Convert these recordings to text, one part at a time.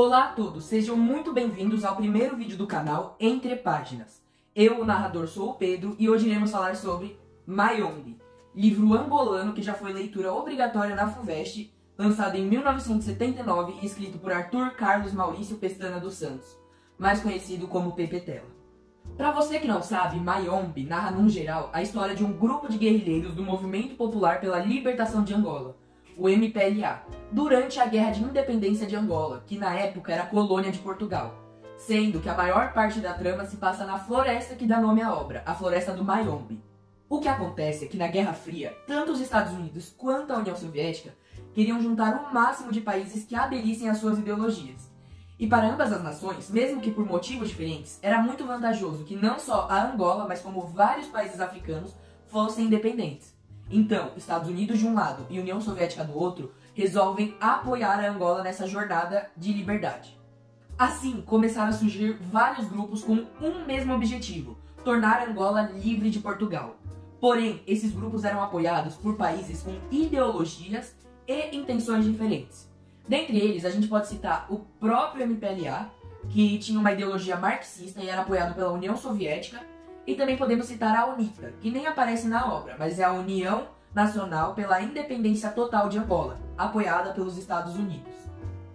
Olá a todos, sejam muito bem-vindos ao primeiro vídeo do canal Entre Páginas. Eu, o narrador, sou o Pedro e hoje iremos falar sobre Mayombe, livro angolano que já foi leitura obrigatória na FUVEST, lançado em 1979 e escrito por Arthur Carlos Maurício Pestana dos Santos, mais conhecido como Pepe Tela. Para você que não sabe, Mayombe narra num geral a história de um grupo de guerrilheiros do Movimento Popular pela Libertação de Angola, o MPLA, durante a Guerra de Independência de Angola, que na época era colônia de Portugal, sendo que a maior parte da trama se passa na floresta que dá nome à obra, a floresta do Mayombe. O que acontece é que na Guerra Fria, tanto os Estados Unidos quanto a União Soviética queriam juntar o máximo de países que aderissem às suas ideologias. E para ambas as nações, mesmo que por motivos diferentes, era muito vantajoso que não só a Angola, mas como vários países africanos fossem independentes. Então, Estados Unidos de um lado e União Soviética do outro resolvem apoiar a Angola nessa jornada de liberdade. Assim, começaram a surgir vários grupos com um mesmo objetivo: tornar Angola livre de Portugal. Porém, esses grupos eram apoiados por países com ideologias e intenções diferentes. Dentre eles, a gente pode citar o próprio MPLA, que tinha uma ideologia marxista e era apoiado pela União Soviética, e também podemos citar a UNITA, que nem aparece na obra, mas é a União Nacional pela Independência Total de Angola, apoiada pelos Estados Unidos.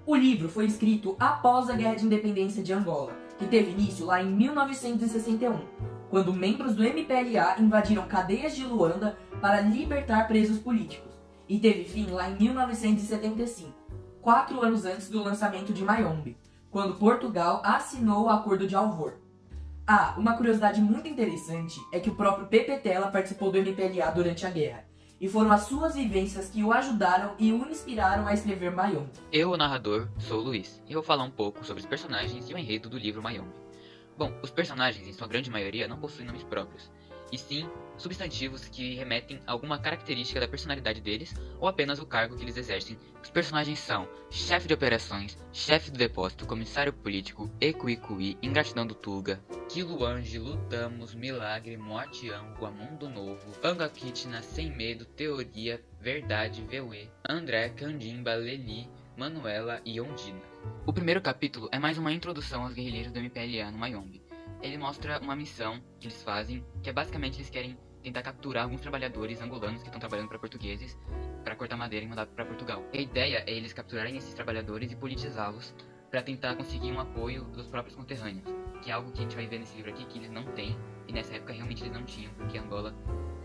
O livro foi escrito após a Guerra de Independência de Angola, que teve início lá em 1961, quando membros do MPLA invadiram cadeias de Luanda para libertar presos políticos, e teve fim lá em 1975, quatro anos antes do lançamento de Mayombe, quando Portugal assinou o Acordo de Alvor. Ah, uma curiosidade muito interessante é que o próprio Pepe Tela participou do MPLA durante a guerra. E foram as suas vivências que o ajudaram e o inspiraram a escrever Mayombe. Eu, o narrador, sou o Luiz, e vou falar um pouco sobre os personagens e o enredo do livro Mayombe. Bom, os personagens, em sua grande maioria, não possuem nomes próprios, e sim substantivos que remetem a alguma característica da personalidade deles ou apenas o cargo que eles exercem. Os personagens são chefe de operações, chefe do depósito, comissário político, Ecuicui, ingratidão do Tuga, Quiluange, Lutamos, Milagre, Moatião, Guamundo Novo, Angakitna, Sem Medo, Teoria, Verdade, Veue, André, Candimba, Leli, Manuela e Ondina. O primeiro capítulo é mais uma introdução aos guerrilheiros do MPLA no Mayombe ele mostra uma missão que eles fazem, que é basicamente eles querem tentar capturar alguns trabalhadores angolanos que estão trabalhando para portugueses para cortar madeira e mandar para Portugal. A ideia é eles capturarem esses trabalhadores e politizá-los para tentar conseguir um apoio dos próprios conterrâneos, que é algo que a gente vai ver nesse livro aqui que eles não têm e nessa época realmente eles não tinham, porque Angola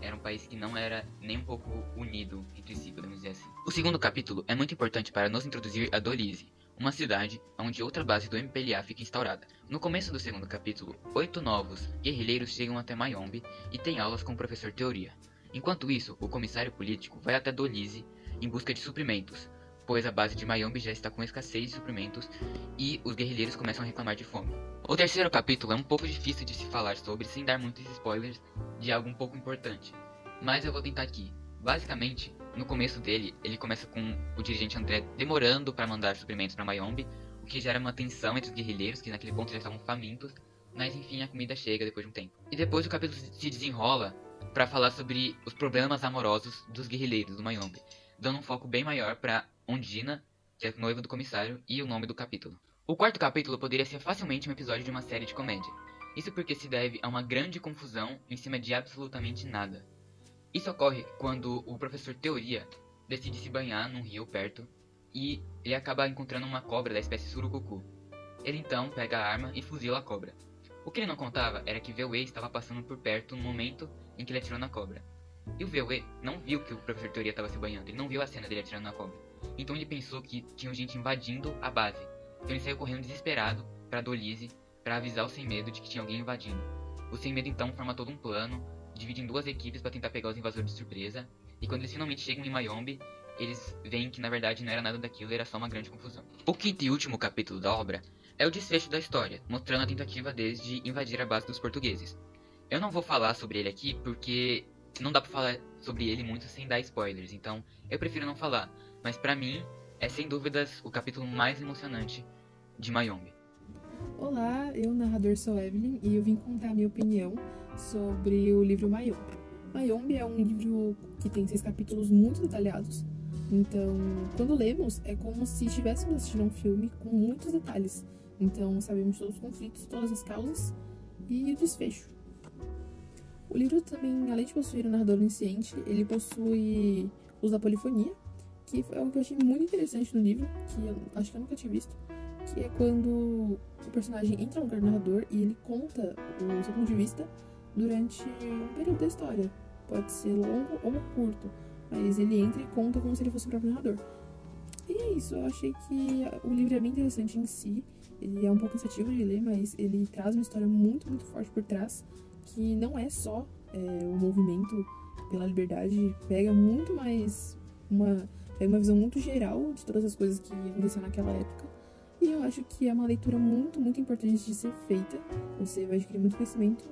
era um país que não era nem um pouco unido entre si, podemos dizer assim. O segundo capítulo é muito importante para nos introduzir a Dolise, uma cidade onde outra base do MPLA fica instaurada. No começo do segundo capítulo, oito novos guerrilheiros chegam até Mayombe e têm aulas com o professor Teoria. Enquanto isso, o comissário político vai até Dolize em busca de suprimentos, pois a base de Mayombe já está com escassez de suprimentos e os guerrilheiros começam a reclamar de fome. O terceiro capítulo é um pouco difícil de se falar sobre sem dar muitos spoilers de algo um pouco importante, mas eu vou tentar aqui. Basicamente, no começo dele, ele começa com o dirigente André demorando para mandar suprimentos para Mayombe, o que gera uma tensão entre os guerrilheiros, que naquele ponto já estavam famintos, mas enfim a comida chega depois de um tempo. E depois o capítulo se desenrola para falar sobre os problemas amorosos dos guerrilheiros do Mayombe, dando um foco bem maior para Ondina, que é noiva do comissário, e o nome do capítulo. O quarto capítulo poderia ser facilmente um episódio de uma série de comédia. Isso porque se deve a uma grande confusão em cima de absolutamente nada. Isso ocorre quando o professor Teoria decide se banhar num rio perto e ele acaba encontrando uma cobra da espécie surucucu. Ele então pega a arma e fuzila a cobra. O que ele não contava era que Veue estava passando por perto no momento em que ele atirou na cobra. E o Veue não viu que o professor Teoria estava se banhando, ele não viu a cena dele atirando na cobra. Então ele pensou que tinha gente invadindo a base. Então ele saiu correndo desesperado para Dolise para avisar o Sem Medo de que tinha alguém invadindo. O Sem Medo então forma todo um plano divide em duas equipes para tentar pegar os invasores de surpresa. E quando eles finalmente chegam em Mayombe, eles veem que na verdade não era nada daquilo, era só uma grande confusão. O quinto e último capítulo da obra é o desfecho da história, mostrando a tentativa deles de invadir a base dos portugueses. Eu não vou falar sobre ele aqui porque não dá pra falar sobre ele muito sem dar spoilers, então eu prefiro não falar. Mas para mim, é sem dúvidas o capítulo mais emocionante de Mayombe. Olá, eu, narrador, sou Evelyn e eu vim contar a minha opinião sobre o livro Mayombe. Mayombe é um livro que tem seis capítulos muito detalhados, Então, quando lemos, é como se estivéssemos assistindo um filme com muitos detalhes. Então, sabemos todos os conflitos, todas as causas e o desfecho. O livro também, além de possuir um narrador onisciente, ele possui uso da polifonia, que é algo que eu achei muito interessante no livro, que eu acho que eu nunca tinha visto, que é quando o personagem entra no lugar do narrador e ele conta o seu ponto de vista durante um período da história. Pode ser longo ou curto, mas ele entra e conta como se ele fosse o próprio narrador. E é isso, eu achei que o livro é bem interessante em si. Ele é um pouco cansativo de ler, mas ele traz uma história muito, muito forte por trás, que não é só é, o movimento pela liberdade, pega muito mais uma, pega uma visão muito geral de todas as coisas que aconteceram naquela época. E eu acho que é uma leitura muito, muito importante de ser feita. Você vai adquirir muito conhecimento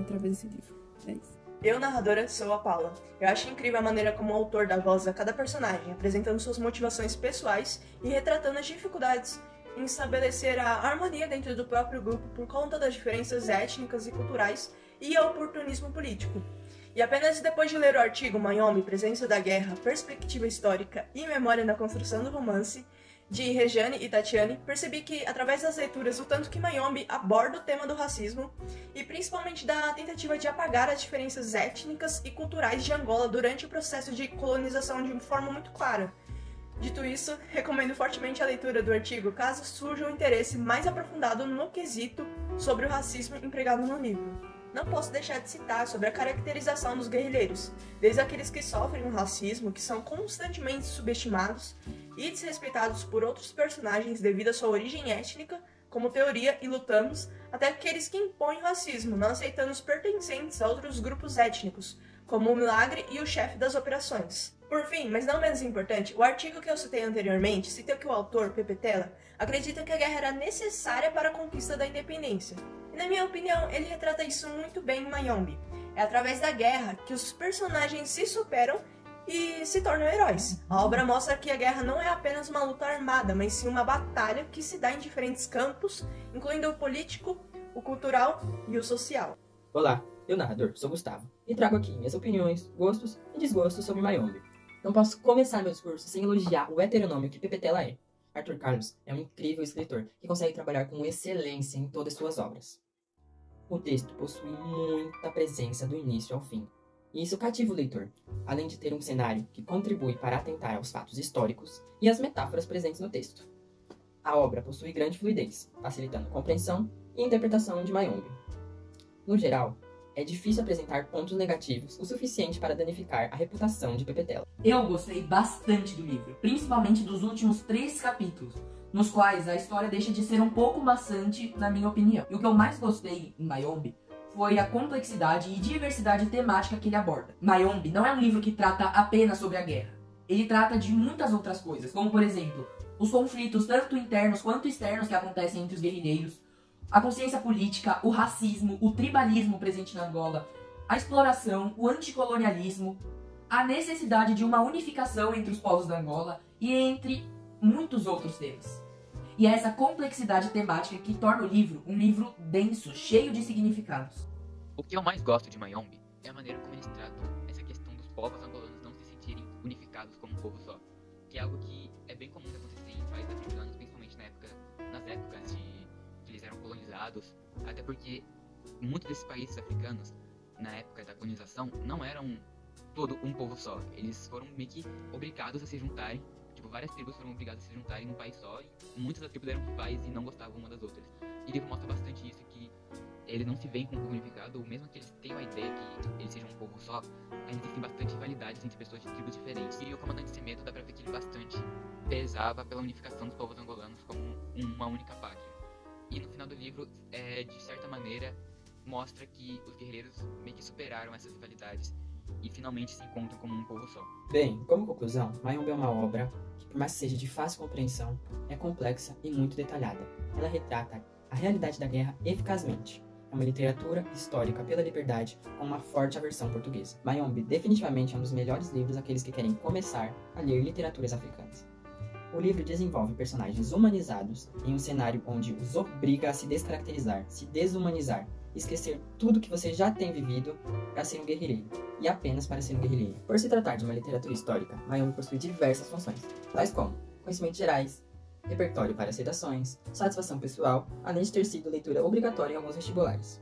através desse livro. É isso. Eu, narradora, sou a Paula. Eu acho incrível a maneira como o autor dá voz a cada personagem, apresentando suas motivações pessoais e retratando as dificuldades em estabelecer a harmonia dentro do próprio grupo por conta das diferenças étnicas e culturais e oportunismo político. E apenas depois de ler o artigo Mayome, Presença da Guerra, Perspectiva Histórica e Memória na Construção do Romance, de Rejane e Tatiane, percebi que, através das leituras, o tanto que Mayombe aborda o tema do racismo e principalmente da tentativa de apagar as diferenças étnicas e culturais de Angola durante o processo de colonização de forma muito clara. Dito isso, recomendo fortemente a leitura do artigo caso surja um interesse mais aprofundado no quesito sobre o racismo empregado no livro. Não posso deixar de citar sobre a caracterização dos guerrilheiros, desde aqueles que sofrem o racismo, que são constantemente subestimados e desrespeitados por outros personagens devido à sua origem étnica, como teoria e lutamos, até aqueles que impõem racismo, não aceitando os pertencentes a outros grupos étnicos, como o Milagre e o chefe das operações. Por fim, mas não menos importante, o artigo que eu citei anteriormente cita que o autor, Pepe Tela, acredita que a guerra era necessária para a conquista da independência. E na minha opinião, ele retrata isso muito bem em Mayombe. É através da guerra que os personagens se superam e se tornam heróis. A obra mostra que a guerra não é apenas uma luta armada, mas sim uma batalha que se dá em diferentes campos, incluindo o político, o cultural e o social. Olá, eu narrador, sou Gustavo, e trago aqui minhas opiniões, gostos e desgostos sobre Mayombe. Não posso começar meu discurso sem elogiar o heteronômio que Pepetela é. Arthur Carlos é um incrível escritor que consegue trabalhar com excelência em todas suas obras. O texto possui muita presença do início ao fim, e isso cativa o leitor, além de ter um cenário que contribui para atentar aos fatos históricos e às metáforas presentes no texto. A obra possui grande fluidez, facilitando a compreensão e interpretação de Mayombe. No geral, é difícil apresentar pontos negativos o suficiente para danificar a reputação de Pepetela. Eu gostei bastante do livro, principalmente dos últimos três capítulos, nos quais a história deixa de ser um pouco maçante, na minha opinião. E o que eu mais gostei em Mayombe foi a complexidade e diversidade temática que ele aborda. Mayombe não é um livro que trata apenas sobre a guerra. Ele trata de muitas outras coisas, como por exemplo, os conflitos tanto internos quanto externos que acontecem entre os guerrilheiros, a consciência política, o racismo, o tribalismo presente na Angola, a exploração, o anticolonialismo, a necessidade de uma unificação entre os povos da Angola e entre muitos outros temas. E é essa complexidade temática que torna o livro um livro denso, cheio de significados. O que eu mais gosto de Mayombe é a maneira como eles tratam essa questão dos povos angolanos não se sentirem unificados como um povo só, que é algo que é bem comum de acontecer em países africanos, principalmente na época, nas épocas de colonizados, até porque muitos desses países africanos, na época da colonização, não eram todo um povo só. Eles foram meio que obrigados a se juntarem. Tipo, várias tribos foram obrigadas a se juntarem num país só e muitas das tribos eram rivais e não gostavam uma das outras. E o livro mostra bastante isso, que eles não se veem como um povo unificado, mesmo que eles tenham a ideia que eles sejam um povo só, ainda existem bastante rivalidades entre pessoas de tribos diferentes. E o comandante Semedo dá pra ver que ele bastante pesava pela unificação dos povos angolanos como uma única pátria. E no final do livro, é, de certa maneira, mostra que os guerreiros meio que superaram essas rivalidades e finalmente se encontram como um povo só. Bem, como conclusão, Mayombe é uma obra que, por mais que seja de fácil compreensão, é complexa e muito detalhada. Ela retrata a realidade da guerra eficazmente. É uma literatura histórica pela liberdade com uma forte aversão portuguesa. Mayombe definitivamente é um dos melhores livros aqueles que querem começar a ler literaturas africanas. O livro desenvolve personagens humanizados em um cenário onde os obriga a se descaracterizar, se desumanizar, esquecer tudo que você já tem vivido para ser um guerrilheiro, e apenas para ser um guerrilheiro. Por se tratar de uma literatura histórica, Mayumi possui diversas funções, tais como conhecimentos gerais, repertório para redações, satisfação pessoal, além de ter sido leitura obrigatória em alguns vestibulares.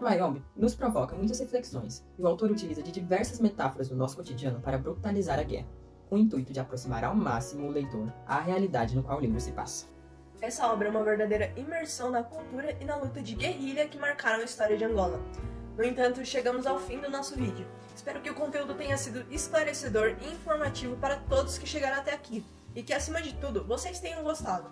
Mayombe nos provoca muitas reflexões, e o autor utiliza de diversas metáforas do nosso cotidiano para brutalizar a guerra, com o intuito de aproximar ao máximo o leitor à realidade no qual o livro se passa. Essa obra é uma verdadeira imersão na cultura e na luta de guerrilha que marcaram a história de Angola. No entanto, chegamos ao fim do nosso vídeo. Espero que o conteúdo tenha sido esclarecedor e informativo para todos que chegaram até aqui, e que, acima de tudo, vocês tenham gostado.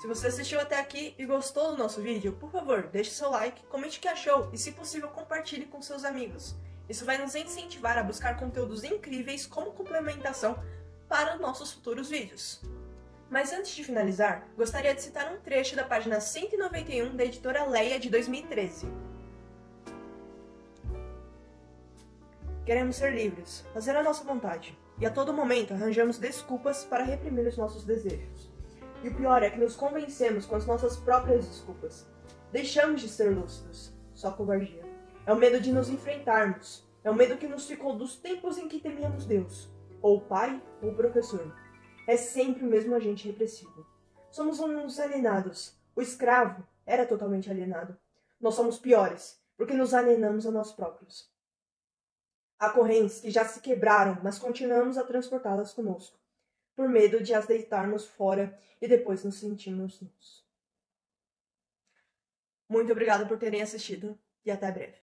Se você assistiu até aqui e gostou do nosso vídeo, por favor, deixe seu like, comente o que achou e, se possível, compartilhe com seus amigos. Isso vai nos incentivar a buscar conteúdos incríveis como complementação para nossos futuros vídeos. Mas antes de finalizar, gostaria de citar um trecho da página 191 da editora Leia de 2013. Queremos ser livres, fazer a nossa vontade, e a todo momento arranjamos desculpas para reprimir os nossos desejos. E o pior é que nos convencemos com as nossas próprias desculpas. Deixamos de ser lúcidos, só covardia. É o medo de nos enfrentarmos, é o medo que nos ficou dos tempos em que temíamos Deus, ou o pai ou o professor é sempre o mesmo agente repressivo. Somos uns alienados. O escravo era totalmente alienado. Nós somos piores, porque nos alienamos a nós próprios. Há correntes que já se quebraram, mas continuamos a transportá-las conosco, por medo de as deitarmos fora e depois nos sentirmos nus. Muito obrigada por terem assistido e até breve.